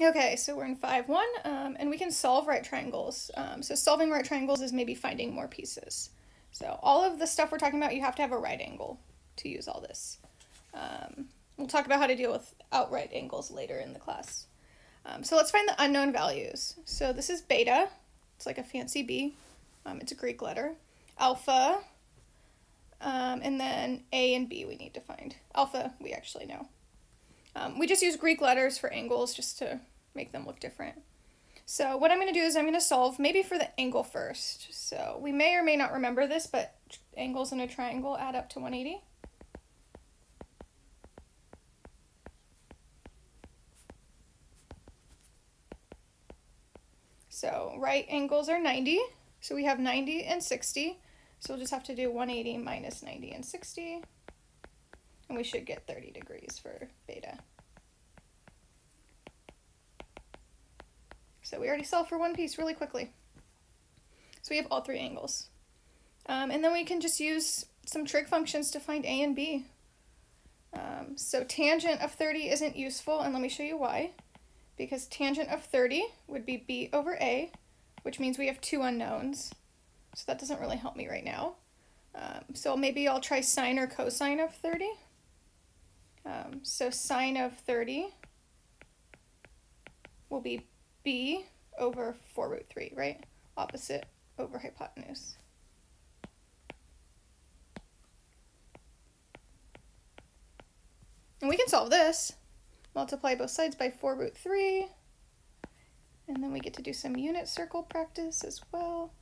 Okay, so we're in 5 1, um, and we can solve right triangles. Um, so solving right triangles is maybe finding more pieces. So all of the stuff we're talking about, you have to have a right angle to use all this. Um, we'll talk about how to deal with outright angles later in the class. Um, so let's find the unknown values. So this is beta, it's like a fancy B, um, it's a Greek letter. Alpha, um, and then A and B we need to find. Alpha, we actually know. Um, we just use Greek letters for angles just to make them look different. So what I'm going to do is I'm going to solve maybe for the angle first. So we may or may not remember this, but angles in a triangle add up to 180. So right angles are 90. So we have 90 and 60. So we'll just have to do 180 minus 90 and 60. And we should get 30 degrees for beta. So we already solved for one piece really quickly. So we have all three angles. Um, and then we can just use some trig functions to find a and b. Um, so tangent of 30 isn't useful, and let me show you why. Because tangent of 30 would be b over a, which means we have two unknowns. So that doesn't really help me right now. Um, so maybe I'll try sine or cosine of 30. Um, so sine of 30 will be b over 4 root 3, right? Opposite over hypotenuse. And we can solve this. Multiply both sides by 4 root 3. And then we get to do some unit circle practice as well.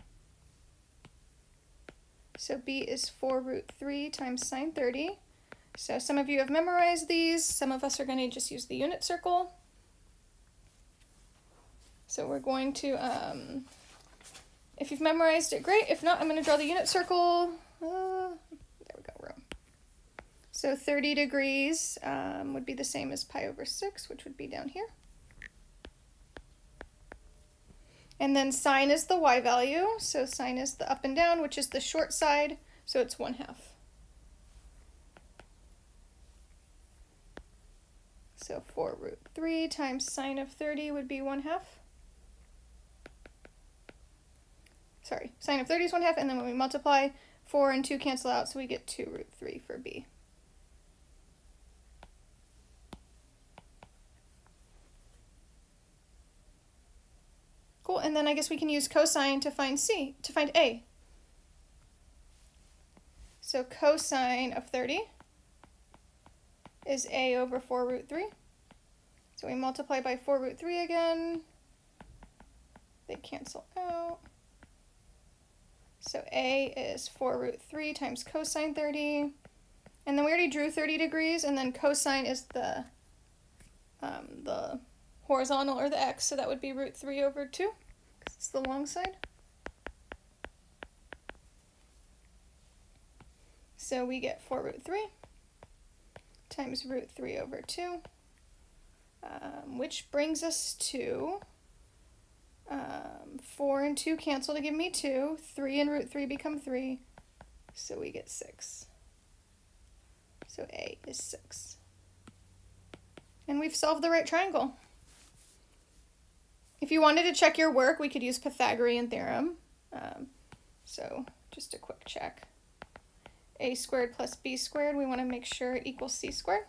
So b is 4 root 3 times sine 30. So some of you have memorized these. Some of us are going to just use the unit circle. So we're going to, um, if you've memorized it, great. If not, I'm going to draw the unit circle. Uh, there we go, room. So 30 degrees um, would be the same as pi over 6, which would be down here. And then sine is the y value, so sine is the up and down, which is the short side, so it's 1 half. So 4 root 3 times sine of 30 would be 1 half. Sorry, sine of 30 is 1 half, and then when we multiply, 4 and 2 cancel out, so we get 2 root 3 for b. Cool, and then I guess we can use cosine to find C, to find A. So cosine of 30 is A over 4 root 3. So we multiply by 4 root 3 again. They cancel out. So A is 4 root 3 times cosine 30. And then we already drew 30 degrees, and then cosine is the, um, the horizontal or the x, so that would be root 3 over 2, because it's the long side. So we get 4 root 3 times root 3 over 2, um, which brings us to 4 and 2 cancel to give me 2. 3 and root 3 become 3, so we get 6. So A is 6. And we've solved the right triangle. If you wanted to check your work, we could use Pythagorean theorem. Um, so just a quick check. a squared plus b squared, we want to make sure it equals c squared.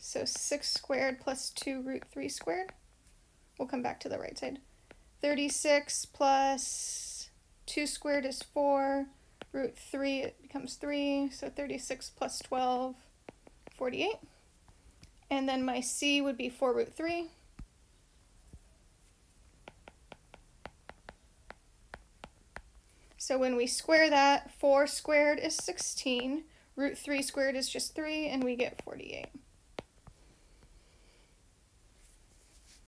So 6 squared plus 2 root 3 squared. We'll come back to the right side. 36 plus 2 squared is 4. Root 3, it becomes 3. So 36 plus 12, 48. And then my c would be 4 root 3. So when we square that, 4 squared is 16, root 3 squared is just 3, and we get 48.